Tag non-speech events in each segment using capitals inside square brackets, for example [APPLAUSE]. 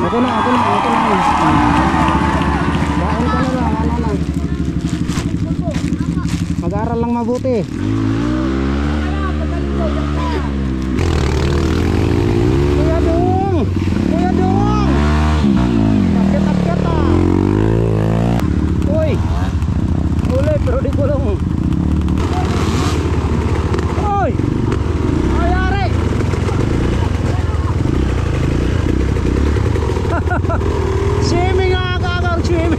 Okay na, okay na, okay na. Baon ka na lang, ano na. Mag-aral lang mabuti. Kuya Dung! Kuya! Uli, pero di gulong. 哈哈前面啊刚刚前面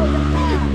我的画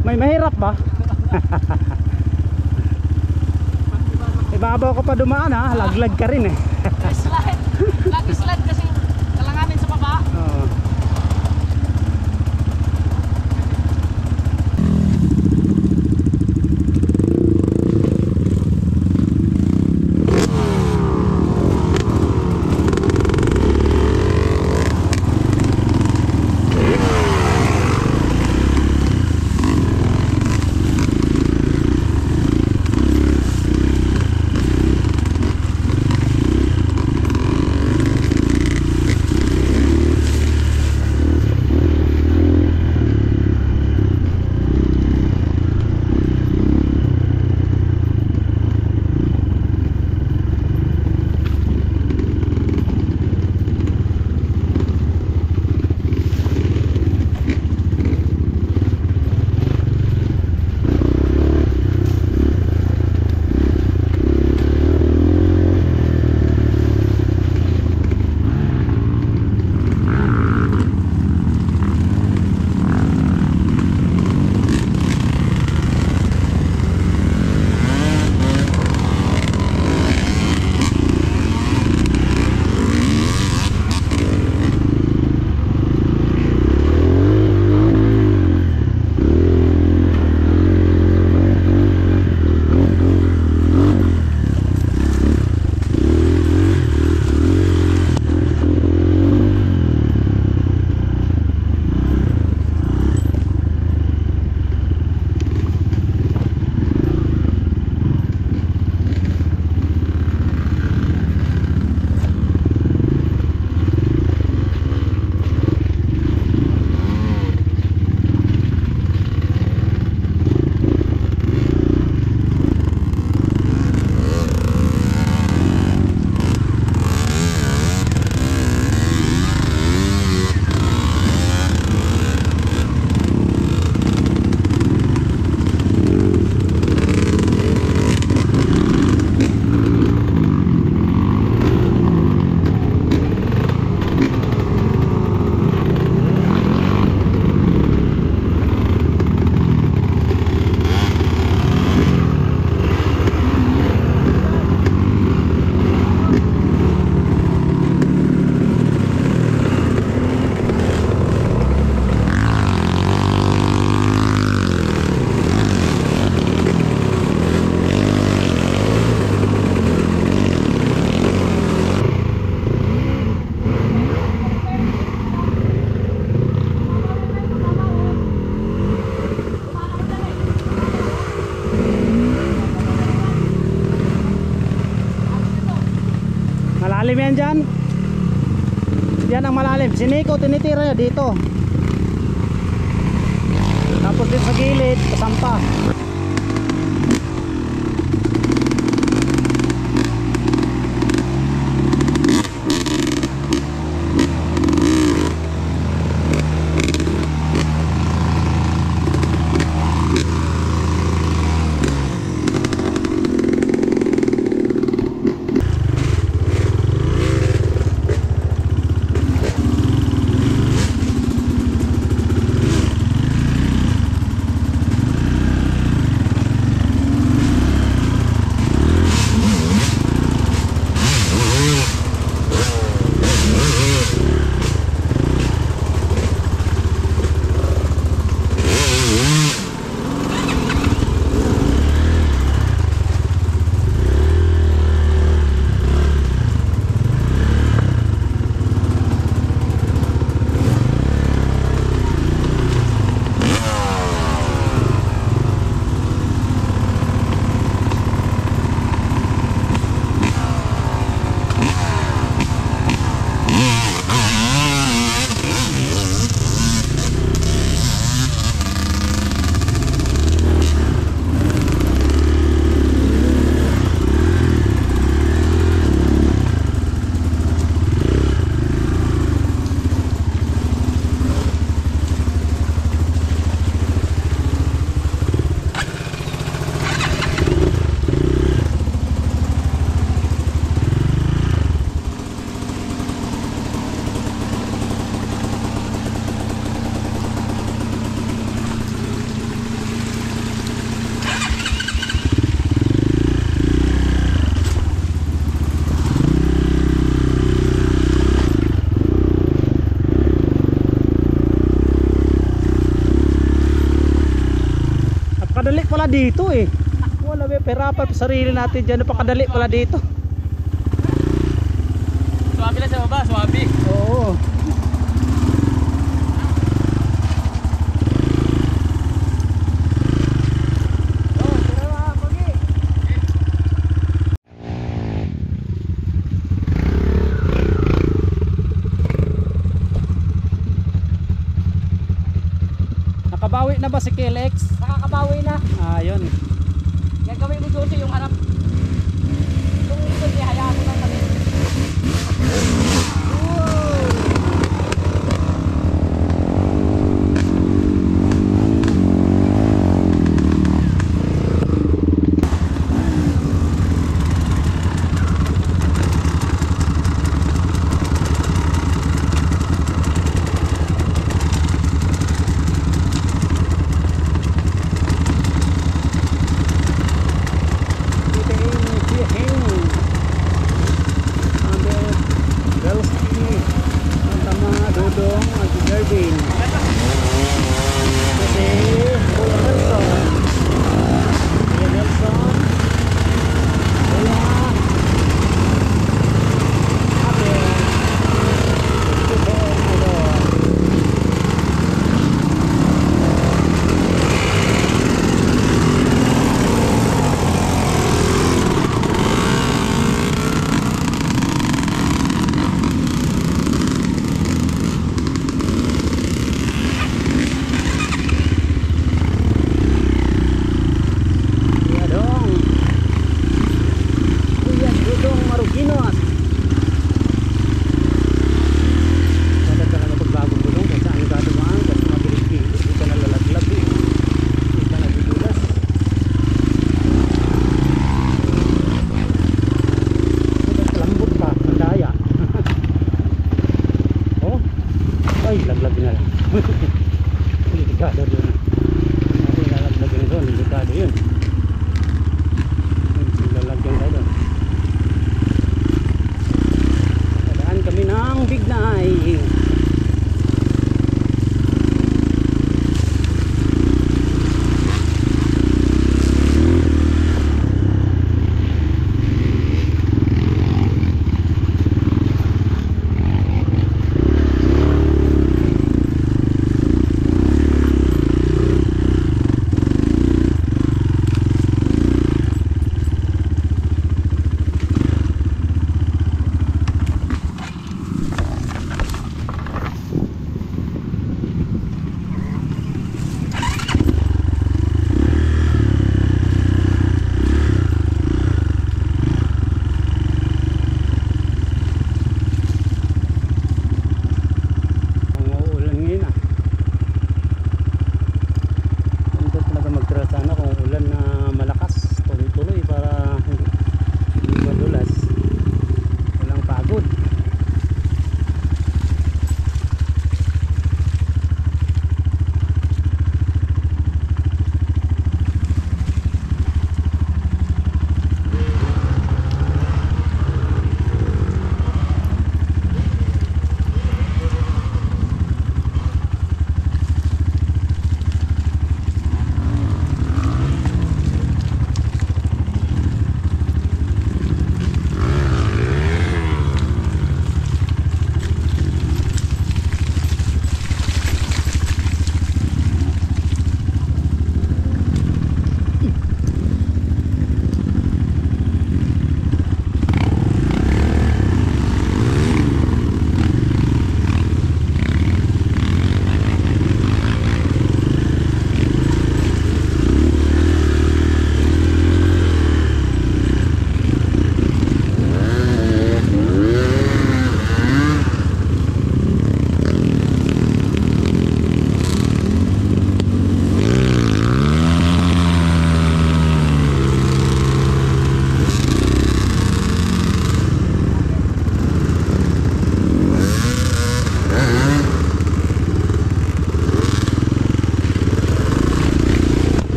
May mahirap ba? [LAUGHS] Ibabaw ka pa dumaan ha, laglag ka rin eh. Slide. Lagi slide kasi yan dyan. Yan ang malalim. Si tinitira dito. Tapos din sa gilid, kasampa. Pala dito eh. Wala may pera pa sarili natin dyan. Napakadali pala dito. Swabe lang sa baba, swabe. Oo. Look at this.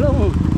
Colombo.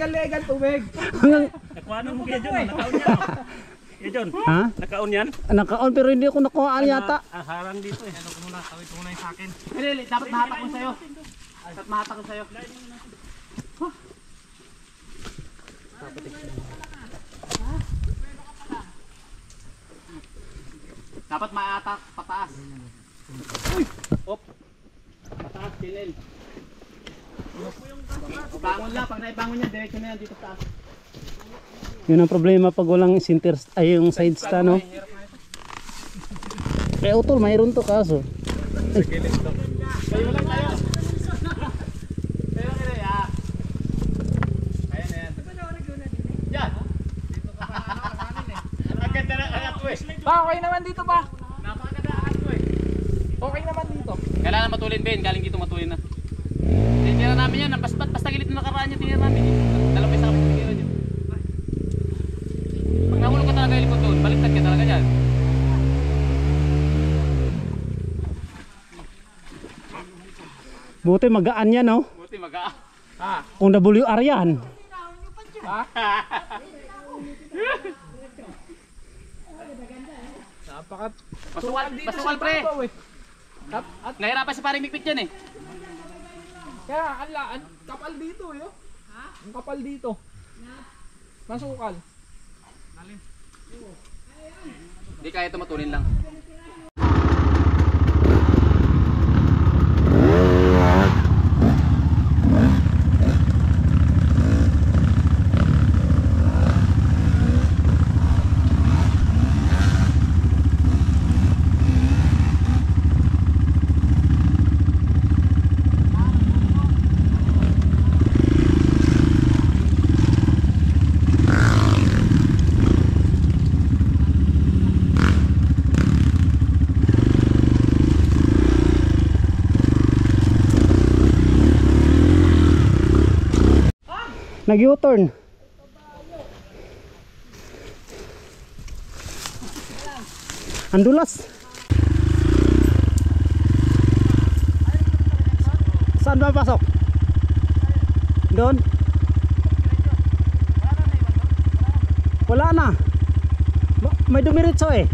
Hanggang legal tubig. Nakuha mo kaya dyan. Nakaon yan. Kaya dyan. ha? Nakaon yan. Naka-on pero hindi ko nakuha yata. Ah, harang dito eh. Ano ko muna? Tawid ko muna yung sa akin. Hindi, dapat mahatak ko sa'yo. Dapat mahatak ko sa'yo. Dapat maatak pataas. Uy! Op! Pataas, channel. Bangon lang, pag naibangon niya, diretso na yan dito sa taas. Yun ang problema pag walang center ay yung side stand no. Eh utol, mayroon to kaso. Kayo lang tayo. Kayo kaya ya. Kaya na yan. Yan. Ang ganda na angat ko eh. Ba, okay naman dito pa. Napakaganda angat ko eh. Okay naman dito. Kailangan matulin Ben, galing dito matulin na. Tinira namin yan, basta, basta gilid na nakaraan yung tinira namin. Dalawa isa kami tinira niyo. Pag nahulog ka talaga yung likod doon, baliktad ka talaga dyan. Buti magaan yan no. Buti mag Kung WR yan. Napakat. Pasukal, pasukal pre. eh. Nahirapan si paring mikpik dyan eh. Kaya ang laan, kapal dito eh. oh. Ang kapal dito. Masukal. Hindi kaya ito matulin lang. Nag-U-turn. Andulas. Saan ba pasok? Doon? Wala na. May dumiritso eh.